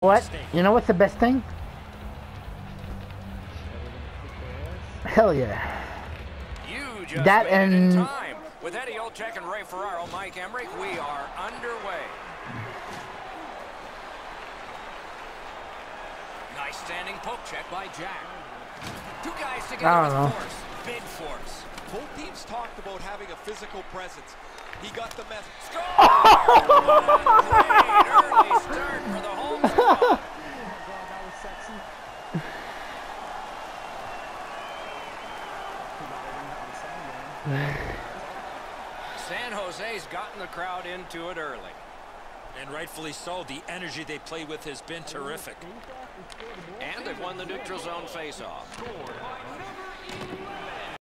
What? You know what's the best thing? Hell yeah. You just That made it in and- time. With Eddie Olczyk and Ray Ferraro, Mike Emrick, we are underway. Nice standing poke check by Jack. Two guys together with know. force, big force. Both teams talked about having a physical presence. He got the message. San Jose's gotten the crowd into it early. And rightfully so. The energy they play with has been terrific. And they've won the neutral zone faceoff.